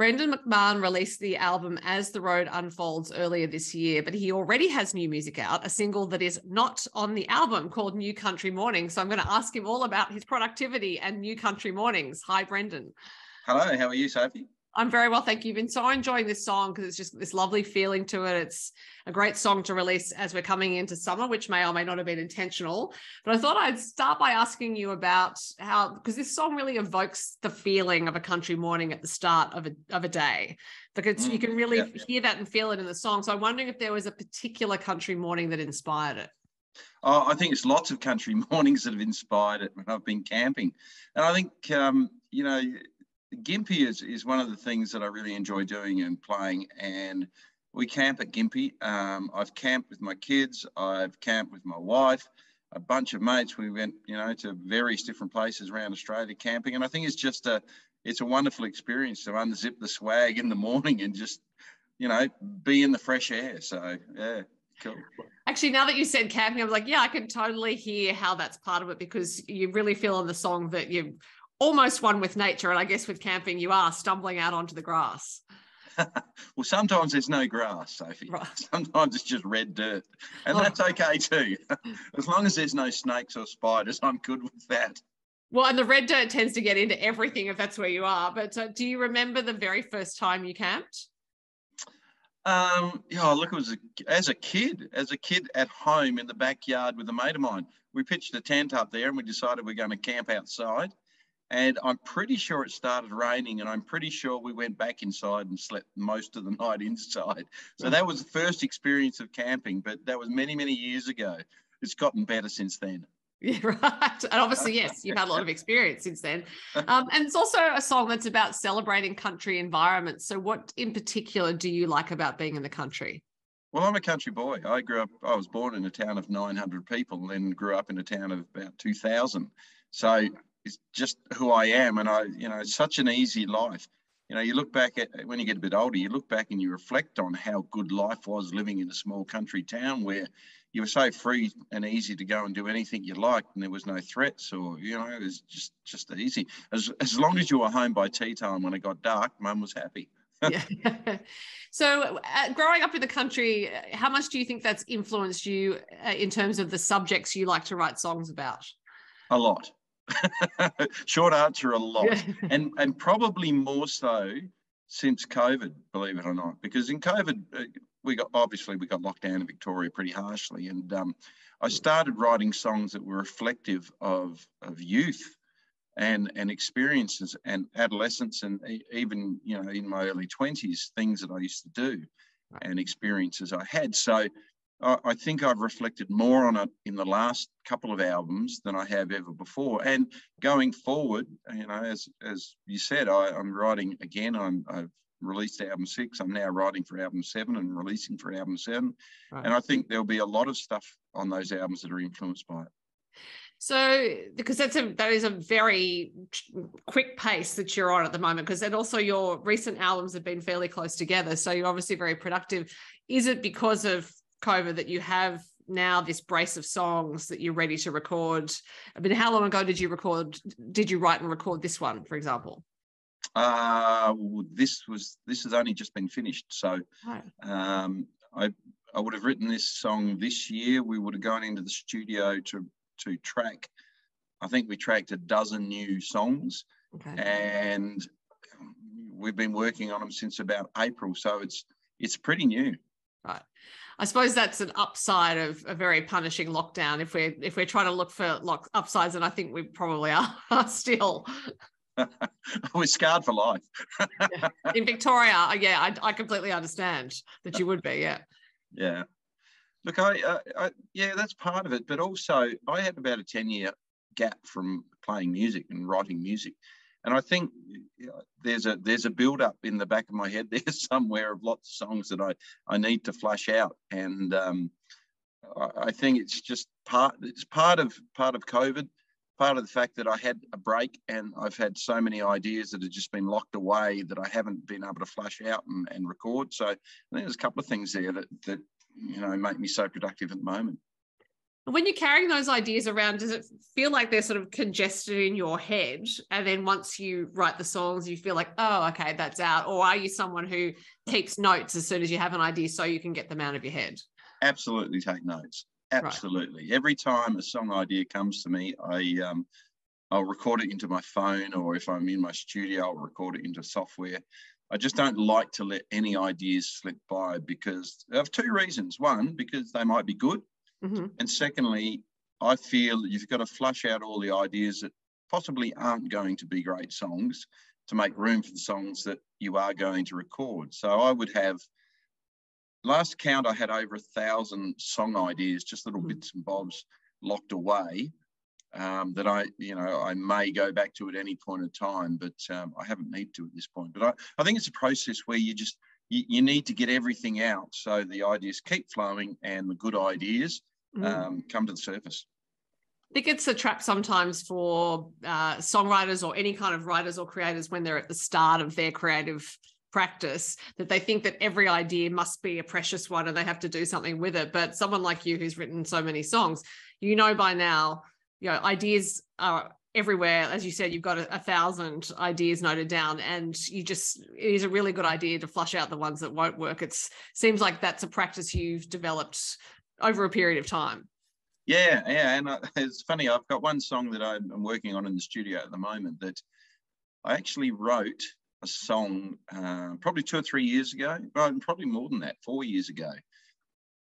Brendan McMahon released the album As the Road Unfolds earlier this year, but he already has new music out, a single that is not on the album called New Country Morning. So I'm going to ask him all about his productivity and New Country Mornings. Hi, Brendan. Hello, how are you, Sophie? I'm very well, thank you. You've Been so enjoying this song because it's just this lovely feeling to it. It's a great song to release as we're coming into summer, which may or may not have been intentional. But I thought I'd start by asking you about how, because this song really evokes the feeling of a country morning at the start of a of a day. Because mm, you can really yeah. hear that and feel it in the song. So I'm wondering if there was a particular country morning that inspired it. Oh, I think it's lots of country mornings that have inspired it when I've been camping, and I think um, you know Gympie is, is one of the things that I really enjoy doing and playing. And we camp at Gympie. Um, I've camped with my kids. I've camped with my wife, a bunch of mates. We went, you know, to various different places around Australia camping. And I think it's just a, it's a wonderful experience to unzip the swag in the morning and just, you know, be in the fresh air. So yeah, cool. Actually, now that you said camping, I was like, yeah, I can totally hear how that's part of it because you really feel in the song that you almost one with nature. And I guess with camping, you are stumbling out onto the grass. well, sometimes there's no grass, Sophie. Right. Sometimes it's just red dirt. And oh. that's okay too. as long as there's no snakes or spiders, I'm good with that. Well, and the red dirt tends to get into everything if that's where you are. But uh, do you remember the very first time you camped? Um, yeah, look, it was a, as a kid, as a kid at home in the backyard with a mate of mine. We pitched a tent up there and we decided we're going to camp outside. And I'm pretty sure it started raining, and I'm pretty sure we went back inside and slept most of the night inside. So that was the first experience of camping, but that was many, many years ago. It's gotten better since then. Yeah, right. And obviously, yes, you've had a lot of experience since then. Um, and it's also a song that's about celebrating country environments. So, what in particular do you like about being in the country? Well, I'm a country boy. I grew up, I was born in a town of 900 people, and then grew up in a town of about 2,000. So is just who I am. And I, you know, it's such an easy life. You know, you look back at when you get a bit older, you look back and you reflect on how good life was living in a small country town where you were so free and easy to go and do anything you liked, and there was no threats or you know, it was just just easy. As as long as you were home by tea time when it got dark, mum was happy. yeah. So, uh, growing up in the country, how much do you think that's influenced you uh, in terms of the subjects you like to write songs about? A lot. Short answer, a lot, and and probably more so since COVID, believe it or not, because in COVID uh, we got obviously we got locked down in Victoria pretty harshly, and um, I started writing songs that were reflective of of youth and and experiences and adolescence and even you know in my early 20s things that i used to do and experiences i had. So I think I've reflected more on it in the last couple of albums than I have ever before. And going forward, you know, as as you said, I, am writing again. I'm, I've released album six. I'm now writing for album seven and releasing for album seven. Right. And I think there'll be a lot of stuff on those albums that are influenced by it. So, because that's a that is a very quick pace that you're on at the moment, because and also your recent albums have been fairly close together. So you're obviously very productive. Is it because of COVID that you have now this brace of songs that you're ready to record. I mean, how long ago did you record? Did you write and record this one, for example? Uh, this was this has only just been finished. So, um, I I would have written this song this year. We would have gone into the studio to to track. I think we tracked a dozen new songs, okay. and we've been working on them since about April. So it's it's pretty new. Right. I suppose that's an upside of a very punishing lockdown. If we're if we're trying to look for lock, upsides, and I think we probably are, still. we're scarred for life. yeah. In Victoria, uh, yeah, I, I completely understand that you would be. Yeah. Yeah. Look, I, uh, I, yeah, that's part of it. But also, I had about a ten year gap from playing music and writing music. And I think there's a there's a build up in the back of my head there somewhere of lots of songs that I I need to flush out, and um, I, I think it's just part it's part of part of COVID, part of the fact that I had a break and I've had so many ideas that have just been locked away that I haven't been able to flush out and, and record. So I think there's a couple of things there that that you know make me so productive at the moment. When you're carrying those ideas around, does it feel like they're sort of congested in your head? And then once you write the songs, you feel like, oh, okay, that's out. Or are you someone who keeps notes as soon as you have an idea so you can get them out of your head? Absolutely take notes. Absolutely. Right. Every time a song idea comes to me, I um, I'll record it into my phone, or if I'm in my studio, I'll record it into software. I just don't like to let any ideas slip by because of two reasons. One, because they might be good. Mm-hmm. And secondly, I feel that you've got to flush out all the ideas that possibly aren't going to be great songs to make room for the songs that you are going to record. So I would have, last count, I had over a thousand song ideas, just little mm-hmm. bits and bobs locked away. Um, that I, you know, I may go back to at any point in time, but um, I haven't need to at this point. But I, I think it's a process where you just you, you, need to get everything out so the ideas keep flowing and the good ideas mm. um, come to the surface. I think it's a trap sometimes for uh, songwriters or any kind of writers or creators when they're at the start of their creative practice that they think that every idea must be a precious one and they have to do something with it. But someone like you who's written so many songs, you know by now, you know, ideas are everywhere. As you said, you've got a, a thousand ideas noted down, and you just it is a really good idea to flush out the ones that won't work. It seems like that's a practice you've developed over a period of time. Yeah, yeah, and uh, it's funny. I've got one song that I'm working on in the studio at the moment that I actually wrote a song uh, probably two or three years ago, probably more than that, four years ago.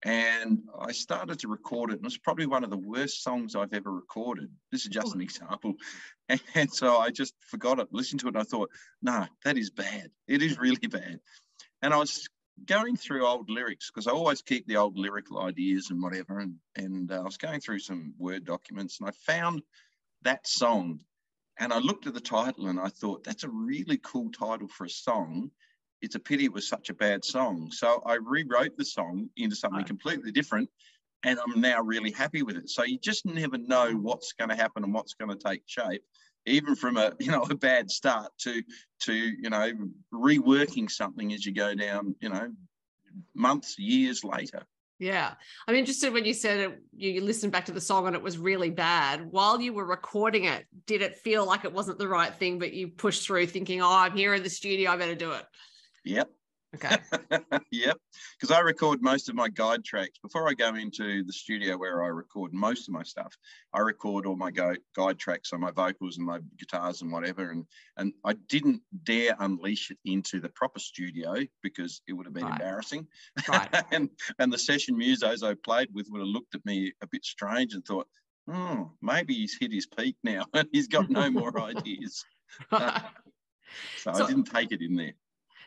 And I started to record it, and it's probably one of the worst songs I've ever recorded. This is just an example. And so I just forgot it, listened to it, and I thought, no, that is bad. It is really bad. And I was going through old lyrics because I always keep the old lyrical ideas and whatever. And, and uh, I was going through some Word documents and I found that song. And I looked at the title and I thought, that's a really cool title for a song. It's a pity it was such a bad song. So I rewrote the song into something completely different. And I'm now really happy with it. So you just never know what's going to happen and what's going to take shape even from a you know a bad start to to you know reworking something as you go down you know months years later. Yeah. I'm interested when you said it, you listened back to the song and it was really bad. While you were recording it did it feel like it wasn't the right thing but you pushed through thinking oh i'm here in the studio i better do it. Yep Okay. yep. Because I record most of my guide tracks before I go into the studio where I record most of my stuff. I record all my go- guide tracks on my vocals and my guitars and whatever. And and I didn't dare unleash it into the proper studio because it would have been right. embarrassing. Right. and and the session musos I played with would have looked at me a bit strange and thought, hmm, maybe he's hit his peak now and he's got no more ideas. Right. so, so I didn't take it in there.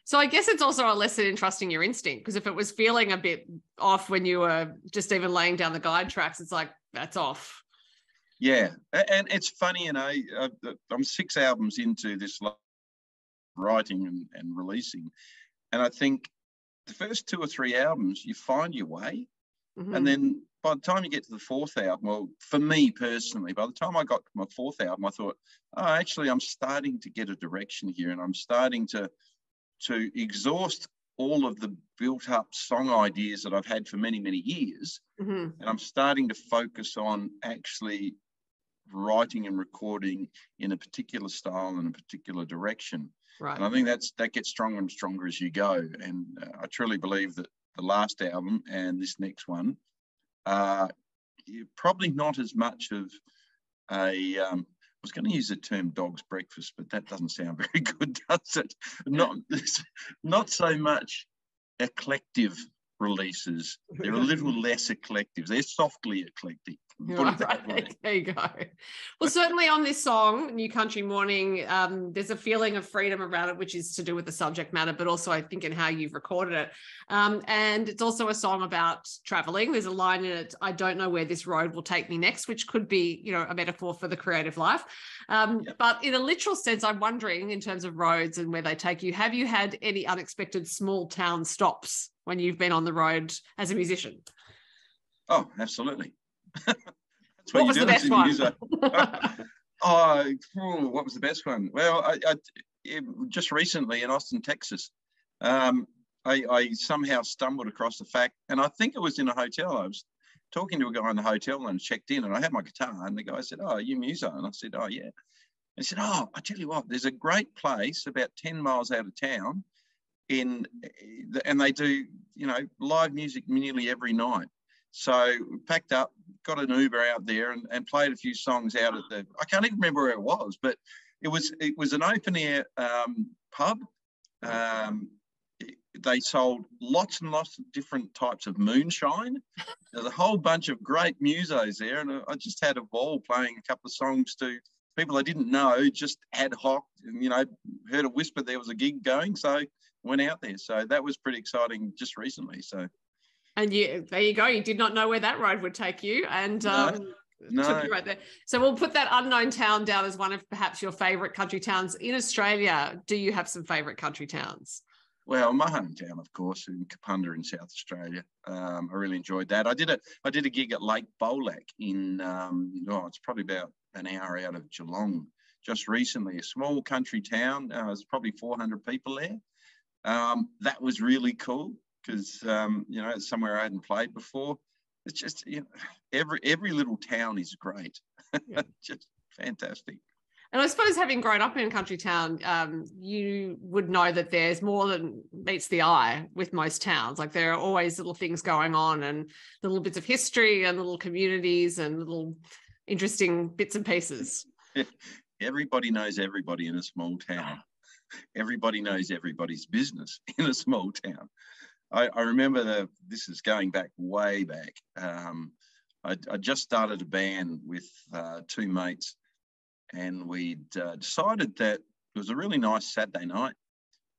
So I guess it's also a lesson in trusting your instinct because if it was feeling a bit off when you were just even laying down the guide tracks, it's like that's off. Yeah, and it's funny, you know, I'm six albums into this writing and, and releasing, and I think the first two or three albums you find your way, mm-hmm. and then by the time you get to the fourth album, well, for me personally, by the time I got to my fourth album, I thought, oh, actually, I'm starting to get a direction here, and I'm starting to to exhaust all of the built up song ideas that I've had for many, many years. Mm-hmm. And I'm starting to focus on actually writing and recording in a particular style and a particular direction. Right. And I think that's that gets stronger and stronger as you go. And uh, I truly believe that the last album and this next one are probably not as much of a um, was going to use the term dog's breakfast, but that doesn't sound very good, does it? Not, not so much eclectic releases. They're a little less eclectic. They're softly eclectic. Right. There you go. Well, certainly on this song, New Country Morning, um, there's a feeling of freedom around it, which is to do with the subject matter, but also I think in how you've recorded it. Um, and it's also a song about traveling. There's a line in it, I don't know where this road will take me next, which could be, you know, a metaphor for the creative life. Um, yep. But in a literal sense, I'm wondering in terms of roads and where they take you, have you had any unexpected small town stops when you've been on the road as a musician? Oh, absolutely. That's what, was the best one? oh, what was the best one? Well, I, I, it, just recently in Austin, Texas, um, I, I, somehow stumbled across the fact, and I think it was in a hotel. I was talking to a guy in the hotel and checked in, and I had my guitar, and the guy said, "Oh, you Muso?" And I said, "Oh, yeah." And he said, "Oh, I tell you what, there's a great place about ten miles out of town, in, and they do, you know, live music nearly every night." So packed up, got an Uber out there, and, and played a few songs out at the. I can't even remember where it was, but it was it was an open air um, pub. Um, they sold lots and lots of different types of moonshine. There's a whole bunch of great musos there, and I just had a ball playing a couple of songs to people I didn't know, just ad hoc. And, you know, heard a whisper there was a gig going, so went out there. So that was pretty exciting just recently. So. And you, there you go. You did not know where that road would take you, and no. um, no. took you right there. So we'll put that unknown town down as one of perhaps your favourite country towns in Australia. Do you have some favourite country towns? Well, my hometown, of course, in Kapunda in South Australia. Um, I really enjoyed that. I did a I did a gig at Lake Bolac in um, oh, it's probably about an hour out of Geelong just recently. A small country town. Uh, there's probably 400 people there. Um, that was really cool because um, you know it's somewhere I hadn't played before. It's just you know every every little town is great. Yeah. just fantastic. And I suppose having grown up in a country town, um, you would know that there's more than meets the eye with most towns. Like there are always little things going on and little bits of history and little communities and little interesting bits and pieces. Everybody knows everybody in a small town. Everybody knows everybody's business in a small town. I, I remember the, this is going back way back. Um, I, I, just started a band with uh, two mates and we'd uh, decided that it was a really nice Saturday night.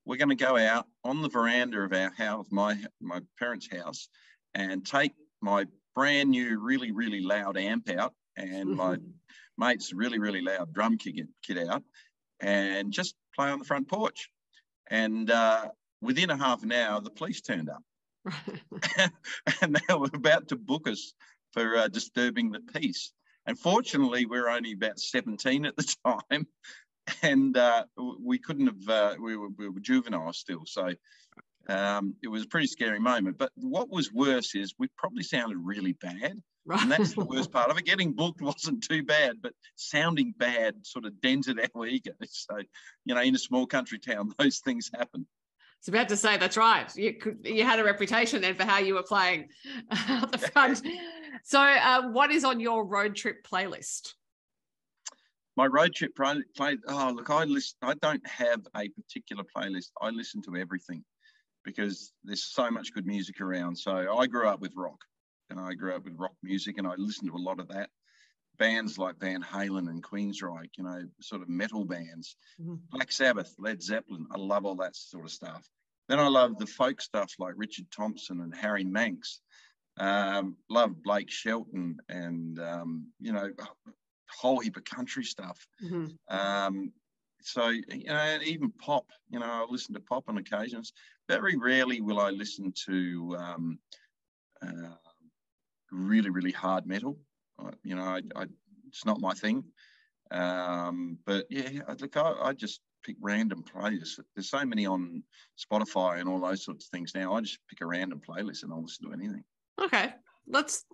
We're going to go out on the veranda of our house, my my parents' house, and take my brand new, really really loud amp out, and my mate's really really loud drum kit, kit out, and just play on the front porch. And uh, within a half an hour, the police turned up, and they were about to book us for uh, disturbing the peace. And fortunately, we were only about 17 at the time, and uh, we couldn't have, uh, we, were, we were juvenile still. So um, it was a pretty scary moment. But what was worse is we probably sounded really bad. Right. And that's the worst part of it. Getting booked wasn't too bad, but sounding bad sort of dented our ego. So, you know, in a small country town, those things happen. I was about to say that's right. You could, you had a reputation then for how you were playing at the front. so, uh, what is on your road trip playlist? My road trip play. Oh, look, I listen. I don't have a particular playlist. I listen to everything because there's so much good music around. So I grew up with rock, and I grew up with rock music, and I listened to a lot of that bands like Van Halen and Queensryche, you know, sort of metal bands, mm-hmm. Black Sabbath, Led Zeppelin. I love all that sort of stuff. Then I love the folk stuff like Richard Thompson and Harry Manx. Um, love Blake Shelton and, um, you know, a whole heap of country stuff. Mm-hmm. Um, so, you know, even pop, you know, I listen to pop on occasions. Very rarely will I listen to um, uh, really, really hard metal you know, I, I, it's not my thing. Um, but yeah, look, I, I just pick random playlists. There's so many on Spotify and all those sorts of things now. I just pick a random playlist and I'll listen to anything. Okay. That's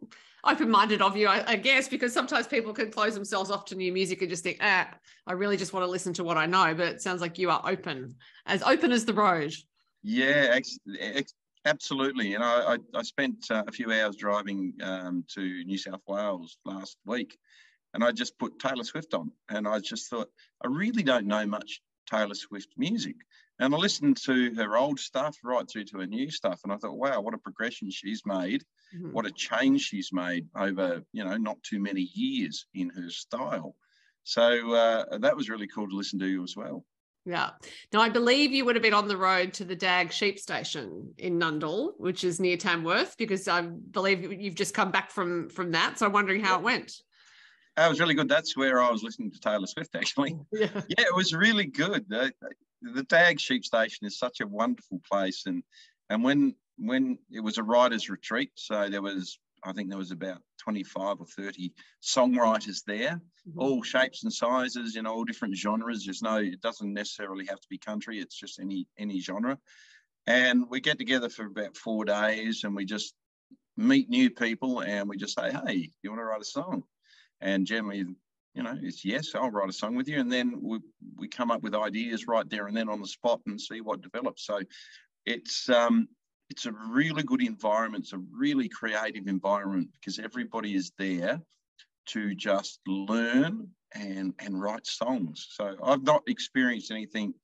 open-minded of you, I, I, guess, because sometimes people can close themselves off to new music and just think, ah, I really just want to listen to what I know. But it sounds like you are open, as open as the road. Yeah, ex- ex- Absolutely. and know, I, I spent uh, a few hours driving um, to New South Wales last week and I just put Taylor Swift on. And I just thought, I really don't know much Taylor Swift music. And I listened to her old stuff right through to her new stuff. And I thought, wow, what a progression she's made. Mm-hmm. What a change she's made over, you know, not too many years in her style. So uh, that was really cool to listen to you as well. Yeah. Now, I believe you would have been on the road to the Dag sheep station in Nundle, which is near Tamworth, because I believe you've just come back from from that. So I'm wondering how yeah. it went. That was really good. That's where I was listening to Taylor Swift, actually. Yeah, yeah it was really good. The, the Dag sheep station is such a wonderful place, and and when when it was a writers' retreat, so there was I think there was about 25 or 30 songwriters there, mm-hmm. all shapes and sizes, you know, all different genres. There's no, it doesn't necessarily have to be country. It's just any any genre. And we get together for about four days, and we just meet new people and we just say, hey, you want to write a song? And generally, you know, it's yes, I'll write a song with you. And then we, we come up with ideas right there and then on the spot and see what develops. So it's um, it's a really good environment. It's a really creative environment because everybody is there to just learn and and write songs. So I've not experienced anything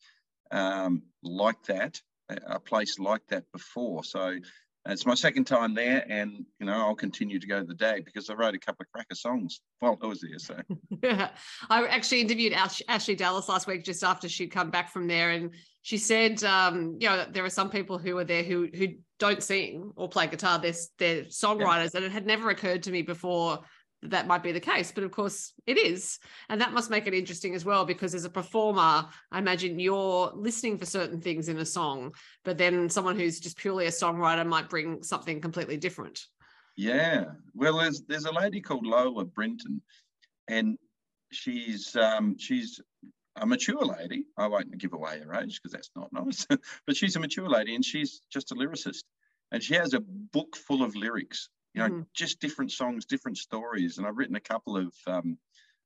um, like that, a place like that before. So it's my second time there, and you know I'll continue to go to the DAG because I wrote a couple of cracker songs while I was there. So I actually interviewed Ash- Ashleigh Dallas last week just after she'd come back from there, and she said, um, you know, there are some people who are there who who don't sing or play guitar. They're, they're songwriters, yeah. and it had never occurred to me before that that might be the case but of course it is and that must make it interesting as well because as a performer i imagine you're listening for certain things in a song but then someone who's just purely a songwriter might bring something completely different yeah well there's there's a lady called lola brinton and she's um she's a mature lady i won't give away her age because that's not nice but she's a mature lady and she's just a lyricist and she has a book full of lyrics you know, mm-hmm. just different songs, different stories. And I've written a couple of um,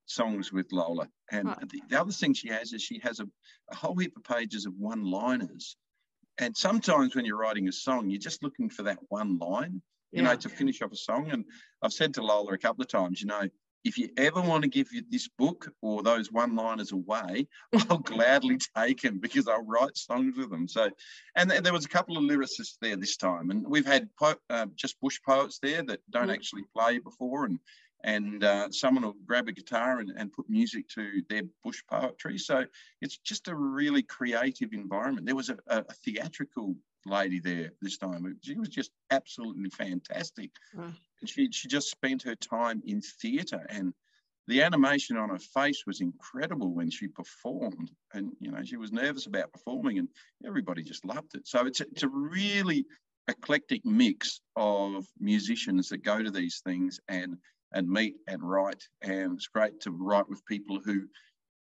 songs with Lola. And right. the, the, other thing she has is she has a, a whole heap of pages of one liners. And sometimes when you're writing a song, you're just looking for that one line, you yeah. know, to finish off a song. And I've said to Lola a couple of times, you know, if you ever want to give you this book or those one liners away, I'll gladly take them because I'll write songs with them. So, and there was a couple of lyricists there this time, and we've had po- uh, just bush poets there that don't mm. actually play before, and and uh, someone will grab a guitar and, and put music to their bush poetry. So it's just a really creative environment. There was a, a theatrical lady there this time. She was just absolutely fantastic. And she, she just spent her time in theatre and the animation on her face was incredible when she performed. And, you know, she was nervous about performing and everybody just loved it. So it's a, it's a really eclectic mix of musicians that go to these things and and meet and write. And it's great to write with people who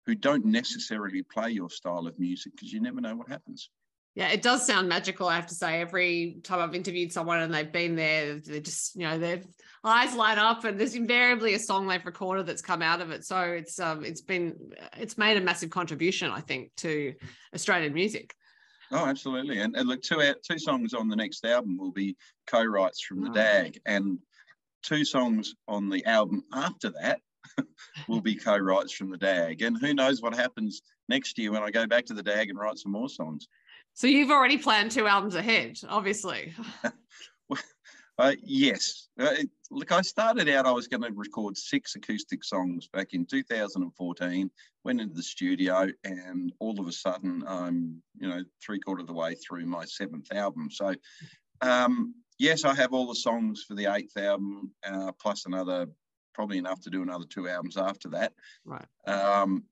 who don't necessarily play your style of music because you never know what happens. Yeah, it does sound magical. I have to say, every time I've interviewed someone and they've been there, they just, you know, their eyes light up, and there's invariably a song they've recorded that's come out of it. So it's um, it's been, it's made a massive contribution, I think, to Australian music. Oh, absolutely. And, and look, two two songs on the next album will be co-writes from the oh. DAG, and two songs on the album after that will be co-writes from the DAG. And who knows what happens next year when I go back to the DAG and write some more songs. So you've already planned two albums ahead, obviously. uh, yes. Uh, look, I started out, I was going to record six acoustic songs back in 2014, went into the studio, and all of a sudden, I'm, you know, three quarter of the way through my seventh album. So, um, yes, I have all the songs for the eighth album, uh, plus another, probably enough to do another two albums after that. Right. Um,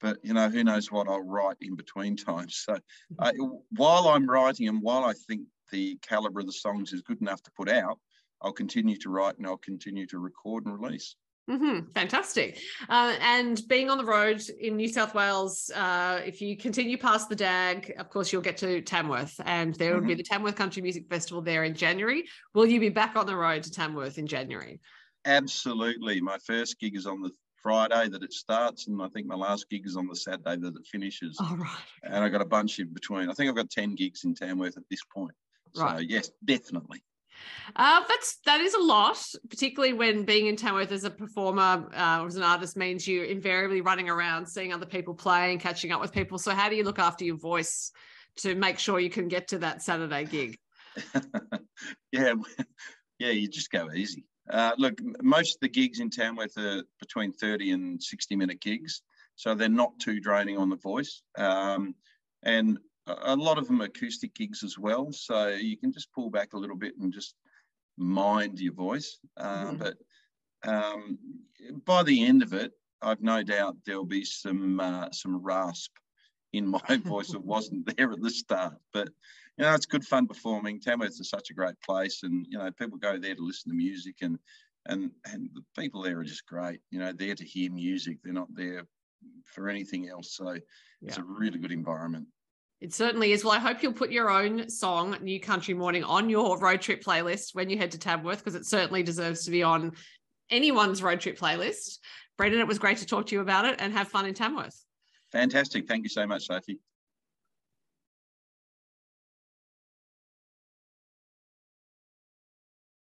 but you know who knows what I'll write in between times. So uh, while I'm writing and while I think the caliber of the songs is good enough to put out, I'll continue to write and I'll continue to record and release. Mm-hmm. Fantastic. Uh, and being on the road in New South Wales, uh, if you continue past the DAG, of course, you'll get to Tamworth, and there will mm-hmm. be the Tamworth Country Music Festival there in January. Will you be back on the road to Tamworth in January? Absolutely. My first gig is on the Friday that it starts, and I think my last gig is on the Saturday that it finishes. Oh, right. And I got a bunch in between. I think I've got 10 gigs in Tamworth at this point. Right. So, yes, definitely. Uh, that's that is a lot, particularly when being in Tamworth as a performer uh, or as an artist means you're invariably running around, seeing other people play and catching up with people. So, how do you look after your voice to make sure you can get to that Saturday gig? yeah, yeah, you just go easy. Uh, look, most of the gigs in Tamworth are between 30 and 60 minute gigs, so they're not too draining on the voice. Um, and a lot of them are acoustic gigs as well, so you can just pull back a little bit and just mind your voice. Uh, mm. But um, by the end of it, I've no doubt there'll be some uh, some rasp in my voice that wasn't there at the start. But you know, it's good fun performing. Tamworth is such a great place, and you know, people go there to listen to music, and and and the people there are just great. You know, they're there to hear music. They're not there for anything else. So yeah. it's a really good environment. It certainly is. Well, I hope you'll put your own song, New Country Morning, on your road trip playlist when you head to Tamworth, because it certainly deserves to be on anyone's road trip playlist. Brendan, it was great to talk to you about it and have fun in Tamworth. Fantastic. Thank you so much, Sophie.